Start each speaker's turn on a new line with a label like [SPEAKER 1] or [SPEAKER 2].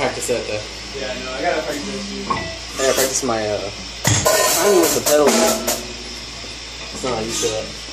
[SPEAKER 1] practice that though.
[SPEAKER 2] Yeah, no, I gotta practice.
[SPEAKER 1] I gotta practice my uh I don't know what the pedals. It's not used to that.